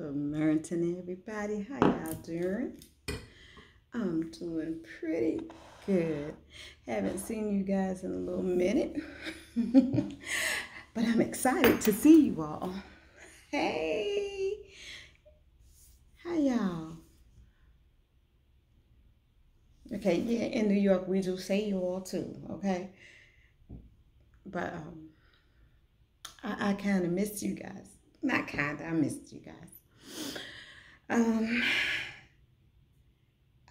Good morning, everybody. How y'all doing? I'm doing pretty good. Haven't seen you guys in a little minute, but I'm excited to see you all. Hey, how y'all? Okay, yeah, in New York we do say you all too, okay? But um, I, I kind of missed you guys. Not kind of, I missed you guys. Um,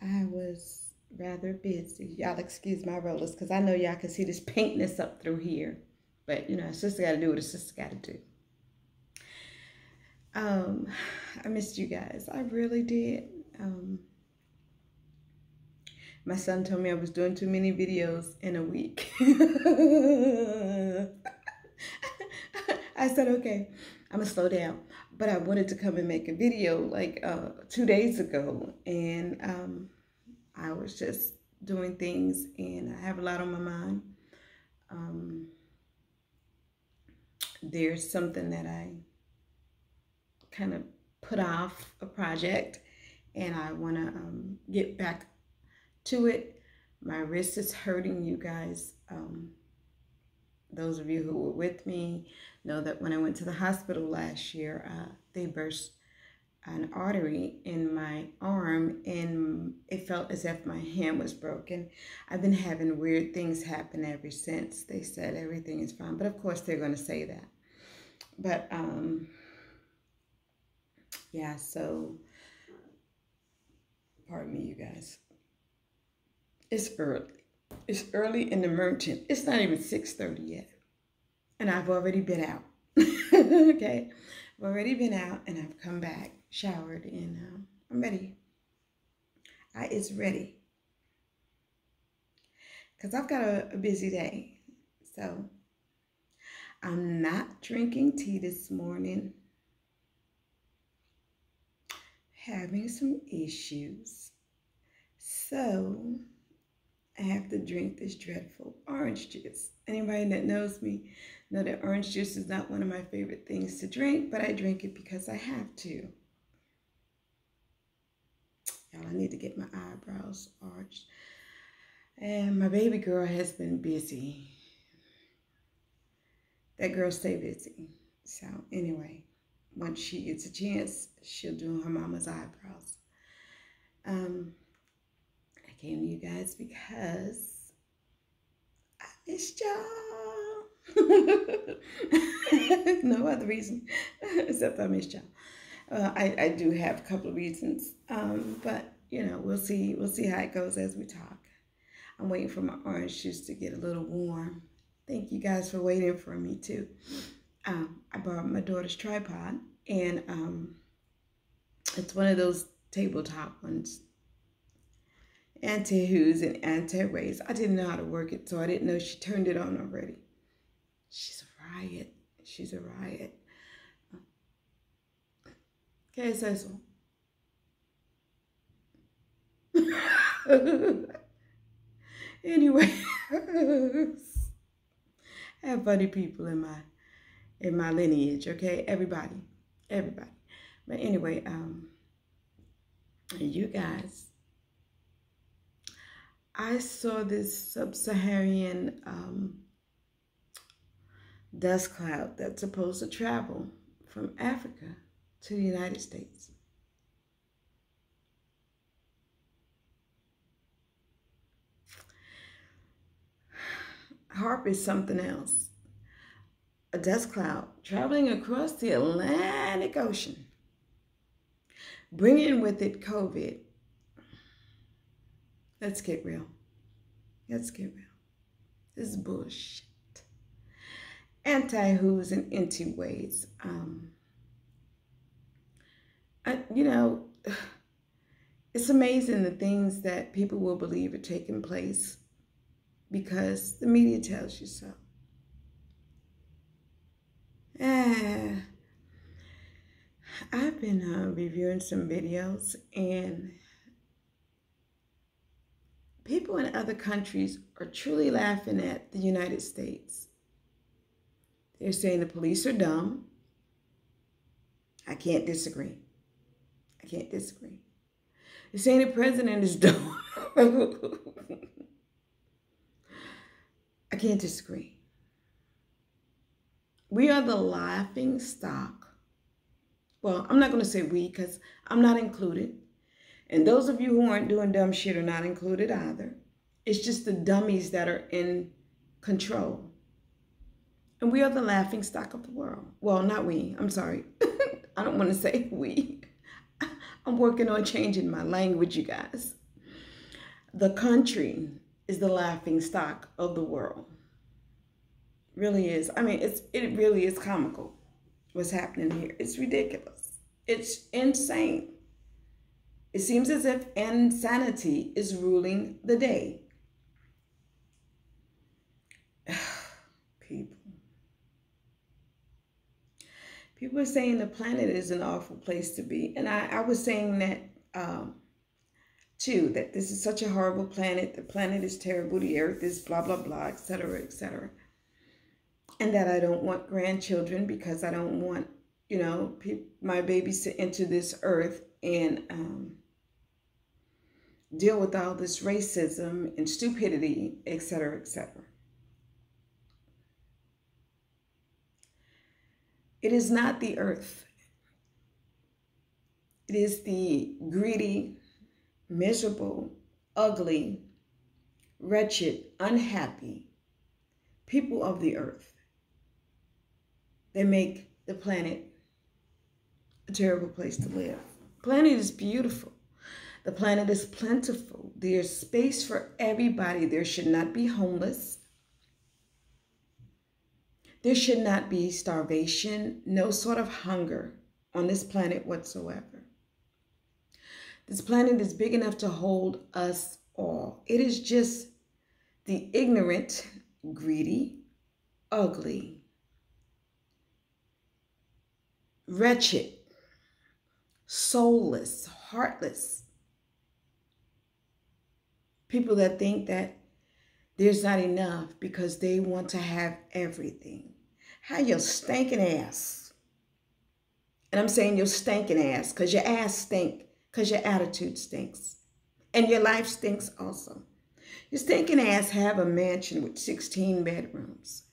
I was rather busy. Y'all excuse my rollers because I know y'all can see this paintness up through here. But, you know, sister got to do what a sister got to do. Um, I missed you guys. I really did. Um, my son told me I was doing too many videos in a week. I said, okay, I'm gonna slow down. But I wanted to come and make a video like uh, two days ago, and um, I was just doing things, and I have a lot on my mind. Um, there's something that I kind of put off a project, and I want to um, get back to it. My wrist is hurting, you guys. Um, those of you who were with me know that when I went to the hospital last year, uh, they burst an artery in my arm and it felt as if my hand was broken. I've been having weird things happen ever since. They said everything is fine, but of course they're going to say that. But um yeah, so pardon me you guys. It's early. It's early in the merchant. It's not even 6:30 yet. And I've already been out. okay. I've already been out and I've come back, showered, and um, I'm ready. I is ready. Because I've got a, a busy day. So I'm not drinking tea this morning. Having some issues. So I have to drink this dreadful orange juice. Anybody that knows me know that orange juice is not one of my favorite things to drink, but I drink it because I have to. Y'all, I need to get my eyebrows arched. And my baby girl has been busy. That girl stay busy. So anyway, once she gets a chance, she'll do her mama's eyebrows. Um, came to you guys because I missed y'all. no other reason except I missed y'all. Uh, I, I do have a couple of reasons, um, but you know we'll see we'll see how it goes as we talk. I'm waiting for my orange juice to get a little warm. Thank you guys for waiting for me too. Um, I bought my daughter's tripod, and um, it's one of those tabletop ones anti-who's and anti-rays. I didn't know how to work it, so I didn't know she turned it on already. She's a riot. She's a riot. Okay, so. anyway, have funny people in my in my lineage, okay? Everybody. Everybody. But anyway, um you guys I saw this sub-Saharan um, dust cloud that's supposed to travel from Africa to the United States. HAARP is something else. A dust cloud traveling across the Atlantic Ocean, bringing with it COVID Let's get real. Let's get real. This is bullshit. Anti-who's and anti-ways. Um, I, you know, it's amazing the things that people will believe are taking place because the media tells you so. Uh, I've been uh, reviewing some videos and people in other countries are truly laughing at the United States. They're saying the police are dumb. I can't disagree. I can't disagree. They're saying the president is dumb. I can't disagree. We are the laughing stock. Well, I'm not going to say we because I'm not included. And those of you who aren't doing dumb shit are not included either. It's just the dummies that are in control. And we are the laughing stock of the world. Well, not we. I'm sorry. I don't want to say we. I'm working on changing my language, you guys. The country is the laughing stock of the world. Really is. I mean, it's it really is comical what's happening here. It's ridiculous. It's insane. It seems as if insanity is ruling the day. People. People are saying the planet is an awful place to be. And I, I was saying that um, too, that this is such a horrible planet. The planet is terrible. The earth is blah, blah, blah, etc., etc. And that I don't want grandchildren because I don't want, you know, my babies to enter this earth and um, deal with all this racism and stupidity, etc., etc. It is not the earth. It is the greedy, miserable, ugly, wretched, unhappy people of the earth. They make the planet a terrible place to live. Planet is beautiful. The planet is plentiful. There's space for everybody. There should not be homeless. There should not be starvation, no sort of hunger on this planet whatsoever. This planet is big enough to hold us all. It is just the ignorant, greedy, ugly, wretched, soulless, heartless people that think that there's not enough because they want to have everything. How your stinking ass. And I'm saying your stinking ass because your ass stink because your attitude stinks. And your life stinks also. Your stinking ass have a mansion with 16 bedrooms.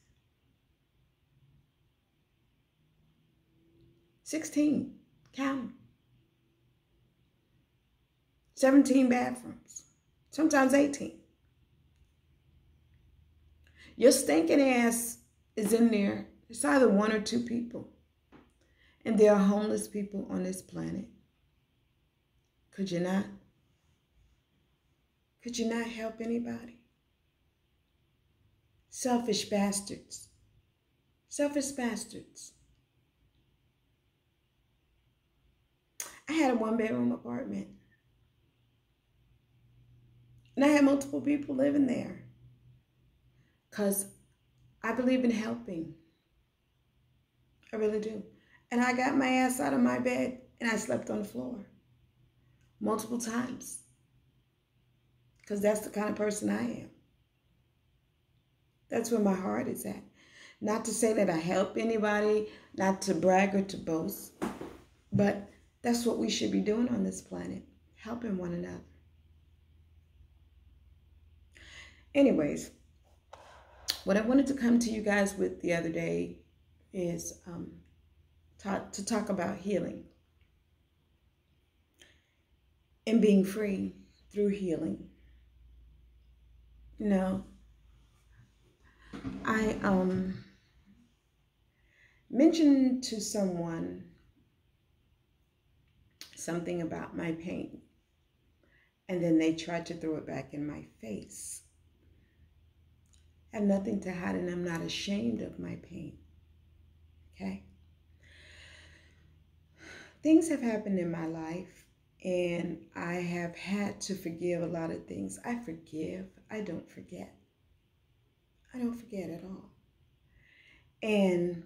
16. Count 17 bathrooms. Sometimes 18. Your stinking ass is in there. It's either one or two people. And there are homeless people on this planet. Could you not? Could you not help anybody? Selfish bastards. Selfish bastards. I had a one bedroom apartment. And I had multiple people living there because I believe in helping. I really do. And I got my ass out of my bed and I slept on the floor multiple times because that's the kind of person I am. That's where my heart is at. Not to say that I help anybody, not to brag or to boast, but that's what we should be doing on this planet, helping one another. Anyways, what I wanted to come to you guys with the other day is um, to talk about healing. And being free through healing. You know, I um, mentioned to someone something about my pain, and then they tried to throw it back in my face have nothing to hide and I'm not ashamed of my pain. Okay? Things have happened in my life and I have had to forgive a lot of things. I forgive, I don't forget. I don't forget at all. And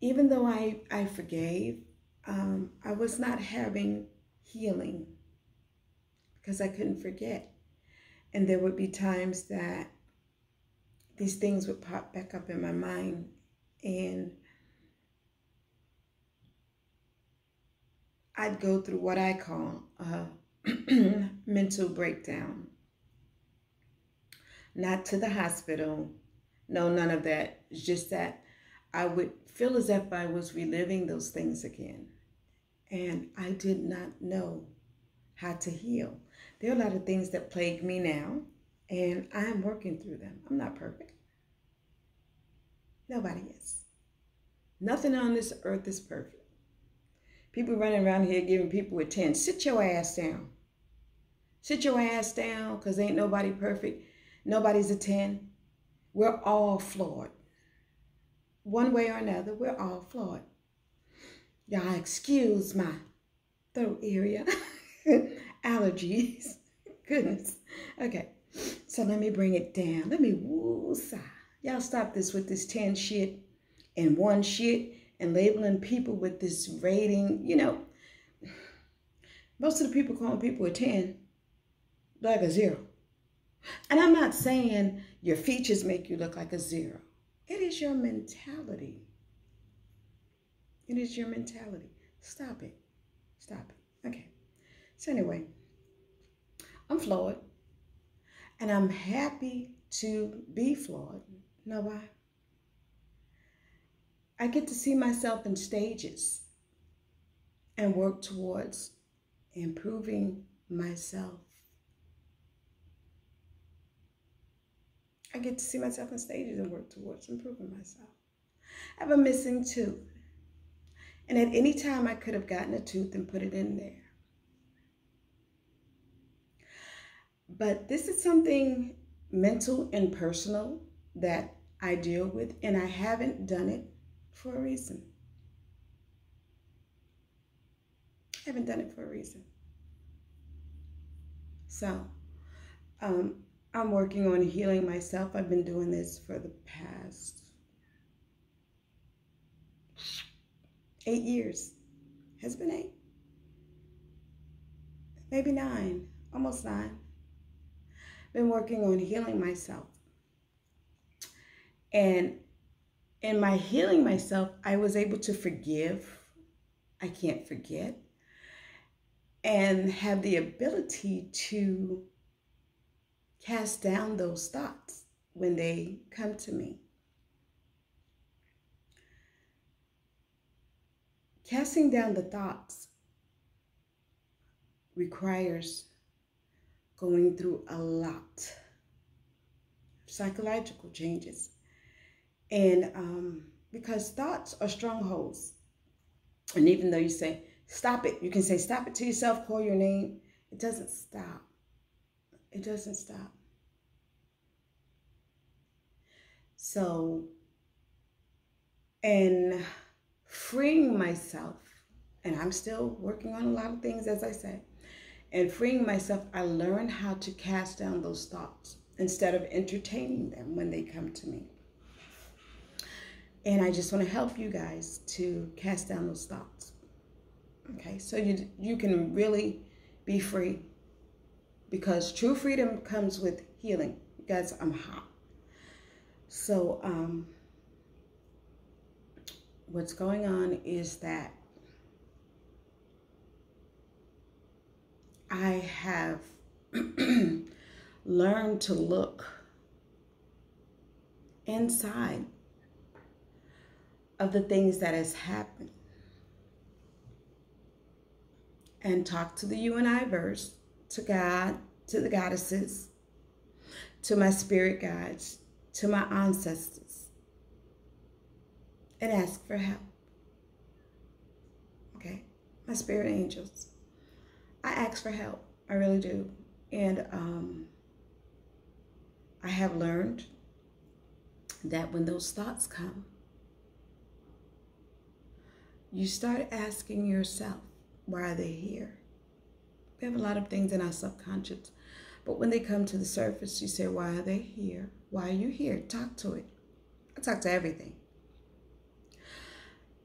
even though I, I forgave, um, I was not having healing because I couldn't forget. And there would be times that these things would pop back up in my mind and I'd go through what I call a mental breakdown. Not to the hospital. No, none of that. It's just that I would feel as if I was reliving those things again. And I did not know how to heal. There are a lot of things that plague me now, and I'm working through them. I'm not perfect. Nobody is. Nothing on this earth is perfect. People running around here giving people a 10. Sit your ass down. Sit your ass down because ain't nobody perfect. Nobody's a 10. We're all flawed. One way or another, we're all flawed. Y'all excuse my throat area. Allergies. Goodness. Okay. So let me bring it down. Let me. Y'all stop this with this 10 shit and one shit and labeling people with this rating. You know, most of the people calling people a 10 like a zero. And I'm not saying your features make you look like a zero. It is your mentality. It is your mentality. Stop it. Stop it. Okay. So anyway, I'm flawed. And I'm happy to be flawed. Know why? I get to see myself in stages and work towards improving myself. I get to see myself in stages and work towards improving myself. I have a missing tooth. And at any time, I could have gotten a tooth and put it in there. But this is something mental and personal that I deal with, and I haven't done it for a reason. I haven't done it for a reason. So, um, I'm working on healing myself. I've been doing this for the past eight years. Has been eight. Maybe nine, almost nine. Been working on healing myself. And in my healing myself, I was able to forgive. I can't forget. And have the ability to cast down those thoughts when they come to me. Casting down the thoughts requires going through a lot psychological changes. And um, because thoughts are strongholds. And even though you say, stop it, you can say, stop it to yourself, call your name. It doesn't stop. It doesn't stop. So, and freeing myself, and I'm still working on a lot of things, as I said, and freeing myself, I learned how to cast down those thoughts instead of entertaining them when they come to me. And I just want to help you guys to cast down those thoughts. Okay, so you you can really be free because true freedom comes with healing. Guys, I'm hot. So um, what's going on is that I have learned to look inside of the things that has happened and talk to the you and I verse, to God, to the goddesses, to my spirit guides, to my ancestors, and ask for help. Okay? My spirit angels. I ask for help. I really do. And um, I have learned that when those thoughts come, you start asking yourself, why are they here? We have a lot of things in our subconscious, but when they come to the surface, you say, why are they here? Why are you here? Talk to it. I talk to everything.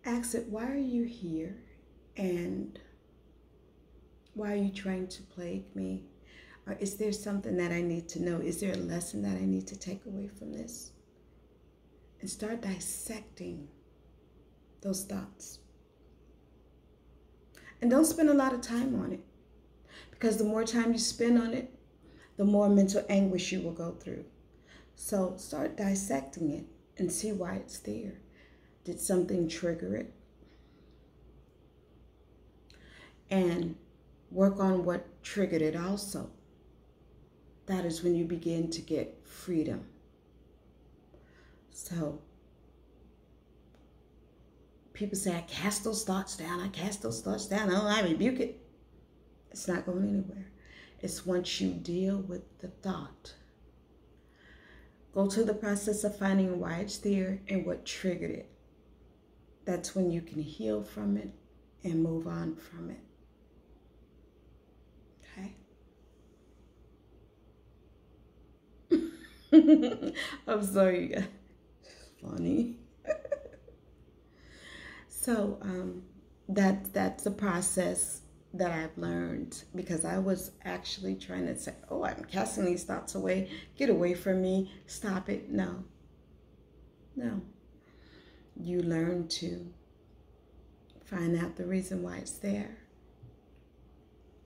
Ask it, why are you here? And why are you trying to plague me? Or is there something that I need to know? Is there a lesson that I need to take away from this? And start dissecting those thoughts. And don't spend a lot of time on it because the more time you spend on it, the more mental anguish you will go through. So start dissecting it and see why it's there. Did something trigger it? And work on what triggered it also. That is when you begin to get freedom. So people say, I cast those thoughts down, I cast those thoughts down, oh, I rebuke it. It's not going anywhere. It's once you deal with the thought. Go to the process of finding why it's there and what triggered it. That's when you can heal from it and move on from it. Okay? I'm sorry. Funny. so um, that that's a process that I've learned because I was actually trying to say, oh, I'm casting these thoughts away. Get away from me. Stop it. No. No. You learn to find out the reason why it's there.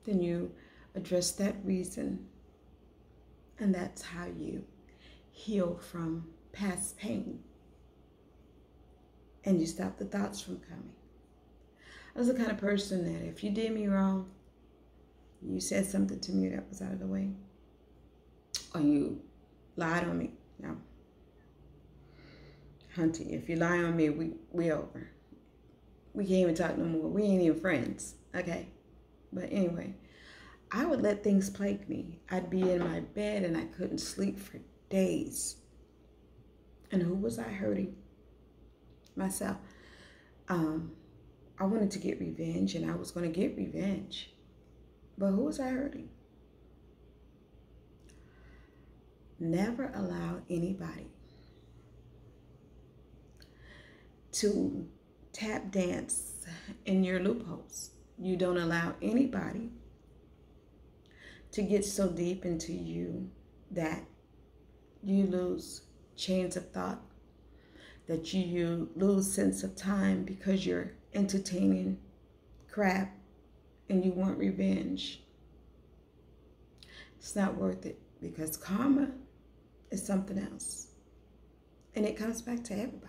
Then you address that reason. And that's how you heal from past pain. And you stop the thoughts from coming. I was the kind of person that if you did me wrong, you said something to me that was out of the way, or you lied on me, no. Hunty, if you lie on me, we we over. We can't even talk no more. We ain't even friends. Okay. But anyway, I would let things plague me. I'd be in my bed and I couldn't sleep for days. And who was I hurting? Myself. Um, I wanted to get revenge and I was going to get revenge. But who was I hurting? Never allow anybody to tap dance in your loopholes. You don't allow anybody to get so deep into you that you lose chains of thought, that you lose sense of time because you're entertaining crap and you want revenge, it's not worth it because karma is something else. And it comes back to everybody.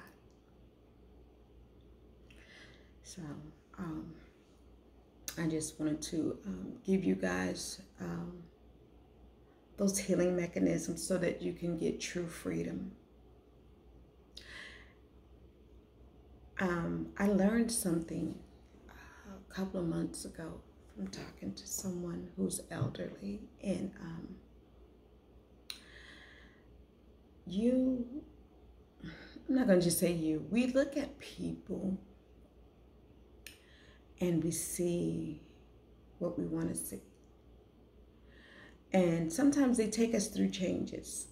So, um, I just wanted to um, give you guys um, those healing mechanisms so that you can get true freedom. um, I learned something a couple of months ago from talking to someone who's elderly, and um, you, I'm not going to just say you, we look at people and we see what we want to see. And sometimes they take us through changes,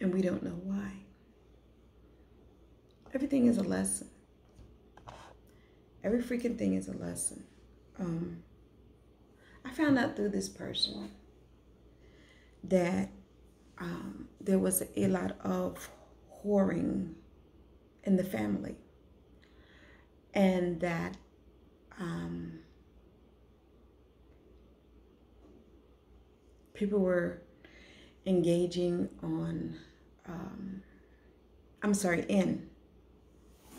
and we don't know why. Everything is a lesson. Every freaking thing is a lesson. Um, I found out through this person that um, there was a lot of whoring in the family, and that um, people were engaging on, um, I'm sorry, in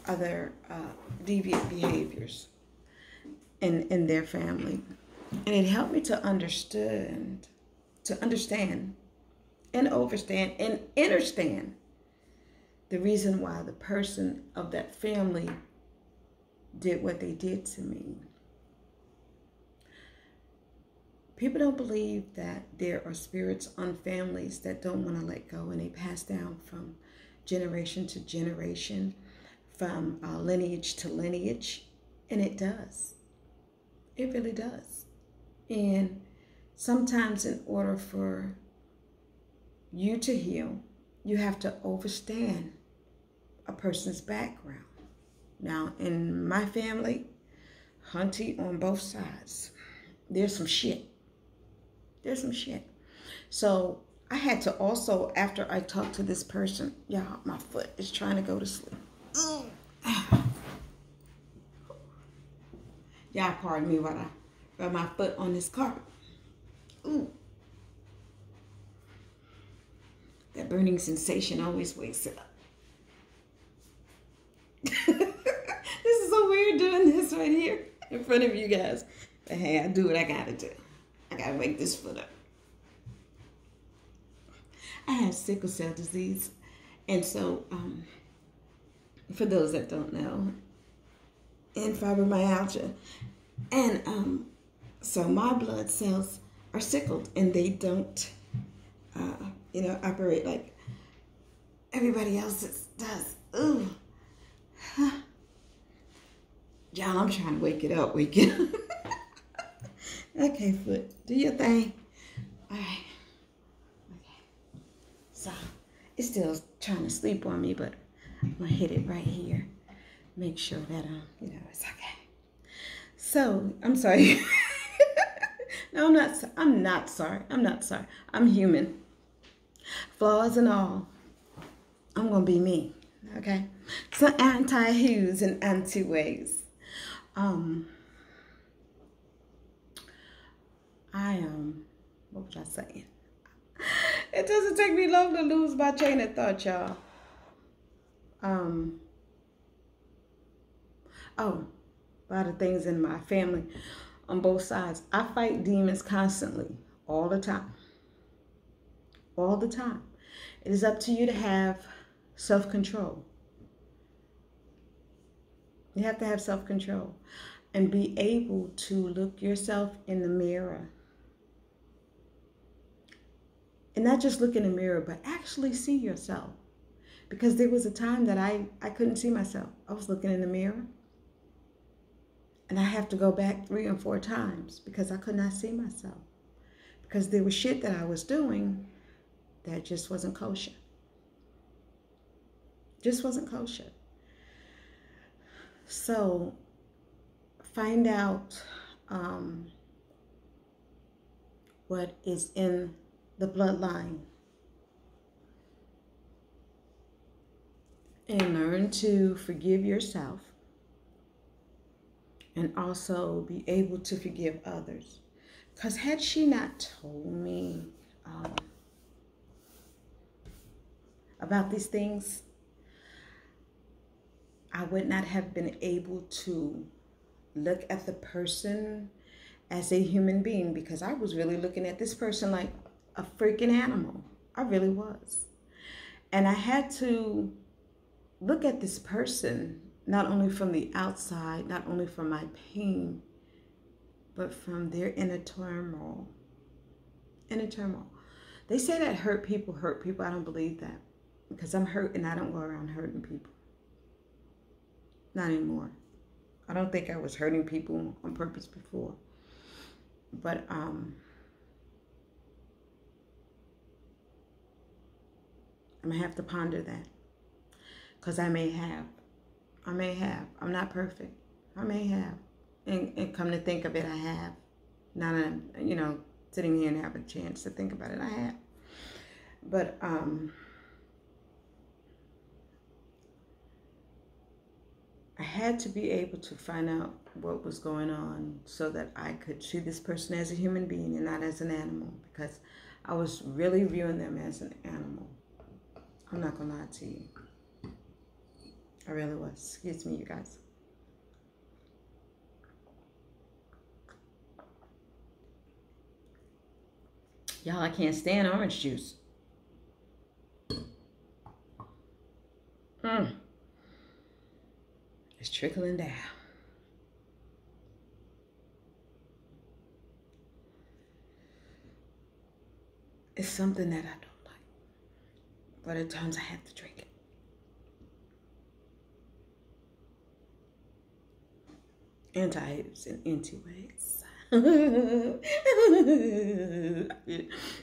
other uh, deviant behaviors in, in their family. And it helped me to understand, to understand and overstand and understand the reason why the person of that family did what they did to me. People don't believe that there are spirits on families that don't want to let go and they pass down from generation to generation from uh, lineage to lineage, and it does. It really does. And sometimes, in order for you to heal, you have to understand a person's background. Now, in my family, Hunty on both sides, there's some shit. There's some shit. So I had to also, after I talked to this person, y'all, my foot is trying to go to sleep. Y'all pardon me while I rub my foot on this carpet. Ooh. That burning sensation always wakes it up. this is so weird doing this right here in front of you guys. But hey, I do what I gotta do. I gotta wake this foot up. I have sickle cell disease. And so, um, for those that don't know, and fibromyalgia. And um, so my blood cells are sickled and they don't, uh, you know, operate like everybody else does. Ooh. Huh. Y'all, I'm trying to wake it up, wake it up. Okay, foot, do your thing. All right. Okay. So, it's still trying to sleep on me, but I'm to hit it right here make sure that um, you know it's okay. So I'm sorry. no, I'm not. I'm not sorry. I'm not sorry. I'm human. Flaws and all. I'm gonna be me. Okay. So anti who's and anti ways. Um. I am. Um, what was I saying? It doesn't take me long to lose my chain of thought, y'all. Um. Oh, a lot of things in my family on both sides. I fight demons constantly, all the time. All the time. It is up to you to have self control. You have to have self control and be able to look yourself in the mirror. And not just look in the mirror, but actually see yourself. Because there was a time that I, I couldn't see myself. I was looking in the mirror and I have to go back three and four times because I could not see myself. Because there was shit that I was doing that just wasn't kosher. Just wasn't kosher. So find out um, what is in the bloodline and learn to forgive yourself and also be able to forgive others. Because had she not told me um, about these things, I would not have been able to look at the person as a human being because I was really looking at this person like a freaking animal. I really was. And I had to look at this person not only from the outside, not only from my pain, but from their inner turmoil. Inner turmoil. They say that hurt people hurt people. I don't believe that because I'm hurt and I don't go around hurting people. Not anymore. I don't think I was hurting people on purpose before. But um I'm gonna have to ponder that because I may have. I may have. I'm not perfect. I may have. And, and come to think of it, I have. Not, a, you know, sitting here and have a chance to think about it, I have. But, um, I had to be able to find out what was going on so that I could see this person as a human being and not as an animal because I was really viewing them as an animal. I'm not going to lie to you. I really was. Excuse me, you guys. Y'all, I can't stand orange juice. Mmm. It's trickling down. It's something that I. But at times I have to drink it. anti-hips and anti-ways.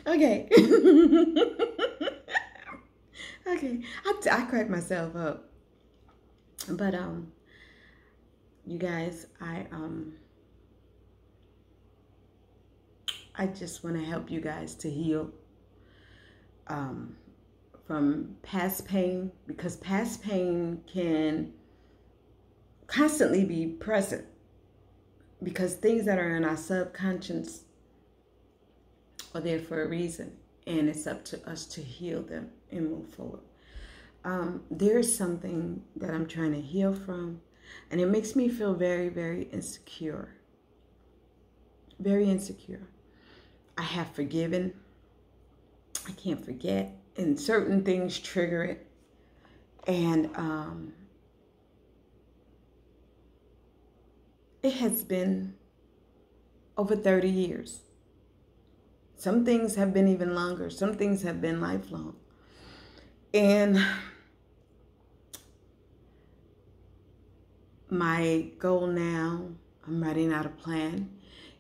okay. okay. I, I cracked myself up. But, um, you guys, I, um, I just want to help you guys to heal um, from past pain because past pain can constantly be present because things that are in our subconscious are there for a reason, and it's up to us to heal them and move forward. Um, there is something that I'm trying to heal from, and it makes me feel very, very insecure. Very insecure. I have forgiven. I can't forget, and certain things trigger it. And um, it has been over 30 years. Some things have been even longer, some things have been lifelong. And my goal now, I'm writing out a plan,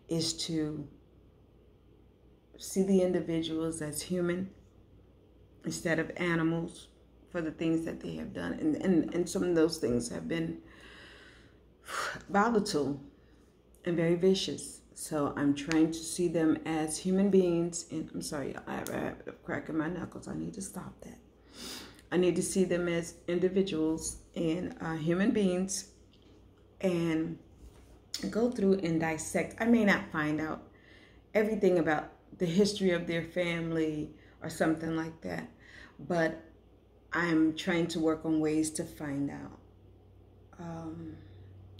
is to see the individuals as human instead of animals for the things that they have done. And, and, and some of those things have been volatile and very vicious. So I'm trying to see them as human beings. And I'm sorry, I have a my knuckles. I need to stop that. I need to see them as individuals and uh, human beings and go through and dissect. I may not find out everything about the history of their family or something like that, but I'm trying to work on ways to find out um,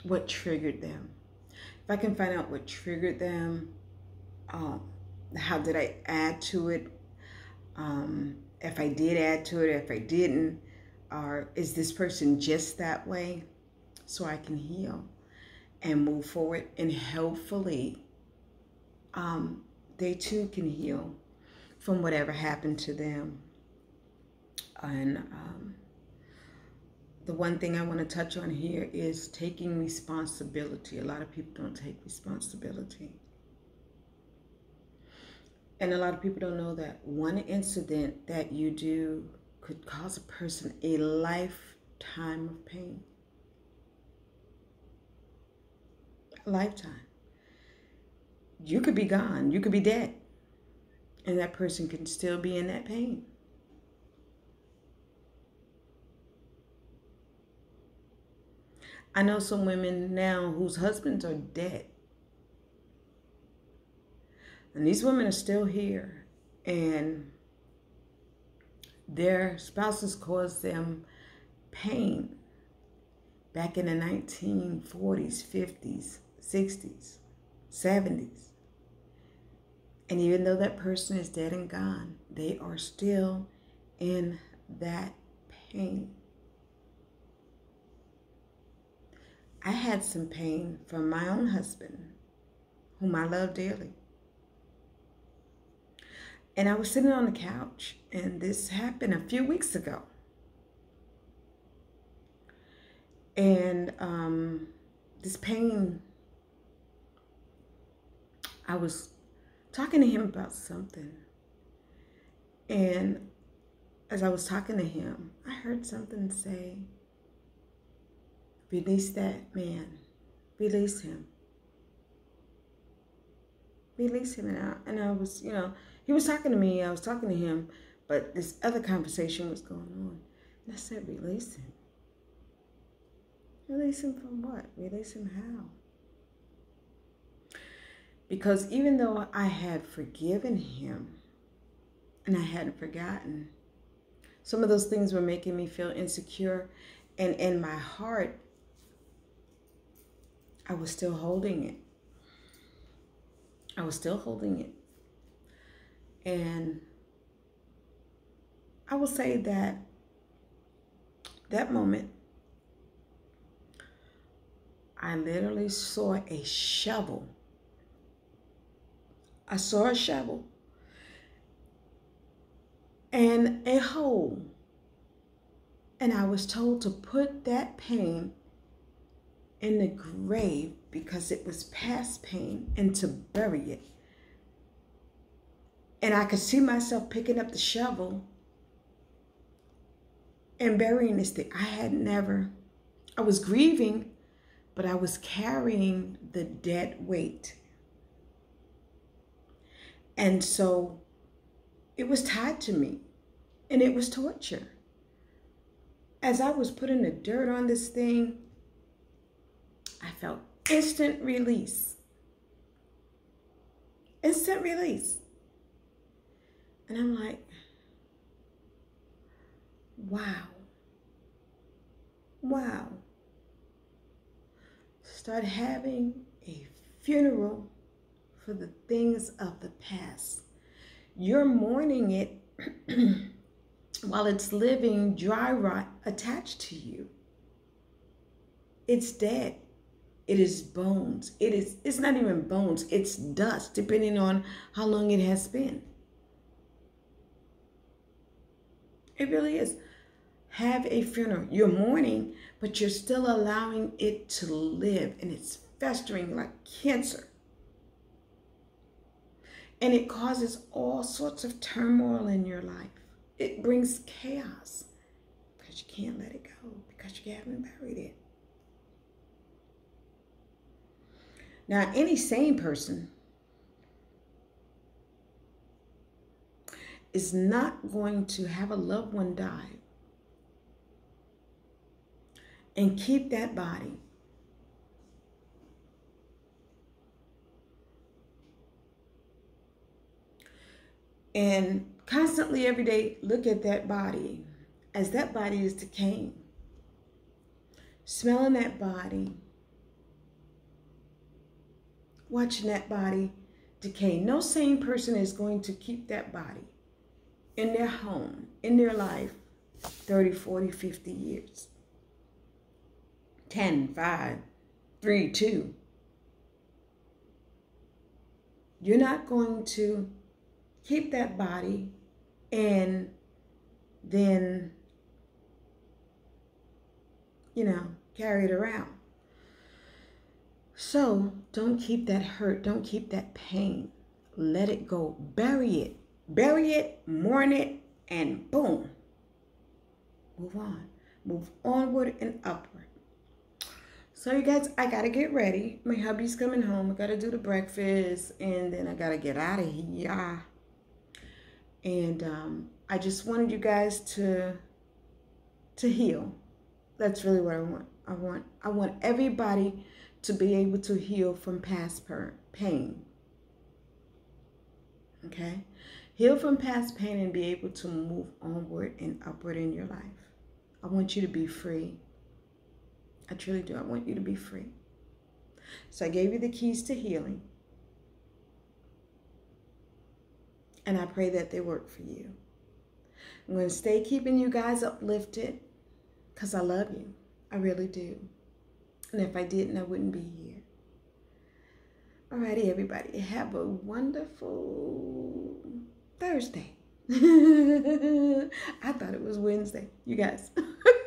what triggered them. If I can find out what triggered them, um, how did I add to it? Um, if I did add to it, if I didn't, or is this person just that way? So I can heal and move forward and hopefully um, they too can heal from whatever happened to them. And um, the one thing I want to touch on here is taking responsibility. A lot of people don't take responsibility. And a lot of people don't know that one incident that you do could cause a person a lifetime of pain. A lifetime. You could be gone, you could be dead, and that person can still be in that pain. I know some women now whose husbands are dead. And these women are still here. And their spouses caused them pain back in the 1940s, 50s, 60s, 70s. And even though that person is dead and gone, they are still in that pain. I had some pain from my own husband, whom I love dearly. And I was sitting on the couch, and this happened a few weeks ago. And um, this pain, I was talking to him about something. And as I was talking to him, I heard something say, Release that man. Release him. Release him. And I, and I was, you know, he was talking to me. I was talking to him. But this other conversation was going on. And I said, release him. Release him from what? Release him how? Because even though I had forgiven him and I hadn't forgotten, some of those things were making me feel insecure. And in my heart, I was still holding it. I was still holding it. And I will say that that moment, I literally saw a shovel. I saw a shovel and a hole. And I was told to put that pain in the grave because it was past pain and to bury it. And I could see myself picking up the shovel and burying this thing. I had never, I was grieving, but I was carrying the dead weight. And so it was tied to me and it was torture. As I was putting the dirt on this thing, I felt instant release. Instant release. And I'm like, wow. Wow. Start having a funeral for the things of the past. You're mourning it while it's living dry rot attached to you. It's dead. It is bones. It is it's not even bones, it's dust, depending on how long it has been. It really is. Have a funeral. You're mourning, but you're still allowing it to live and it's festering like cancer. And it causes all sorts of turmoil in your life. It brings chaos because you can't let it go because you haven't buried it. Now, any sane person is not going to have a loved one die and keep that body and constantly every day look at that body as that body is decaying. Smelling that body watching that body decay no sane person is going to keep that body in their home, in their life, 30, 40, 50 years. 10, 5, 3, 2. You're not going to keep that body and then, you know, carry it around. So don't keep that hurt. Don't keep that pain. Let it go. Bury it bury it, mourn it, and boom, move on. Move onward and upward. So you guys, I gotta get ready. My hubby's coming home. I gotta do the breakfast, and then I gotta get out of here. And um, I just wanted you guys to to heal. That's really what I want. I want I want everybody to be able to heal from past pain. Okay? Heal from past pain and be able to move onward and upward in your life. I want you to be free. I truly do. I want you to be free. So I gave you the keys to healing. And I pray that they work for you. I'm going to stay keeping you guys uplifted because I love you. I really do. And if I didn't, I wouldn't be here. Alrighty, everybody. Have a wonderful Thursday. I thought it was Wednesday. You guys,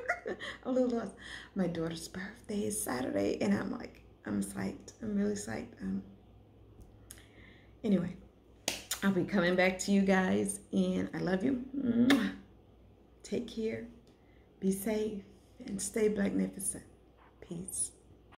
a little lost. My daughter's birthday is Saturday, and I'm like, I'm psyched. I'm really psyched. Um, anyway, I'll be coming back to you guys, and I love you. Take care, be safe, and stay magnificent. Peace.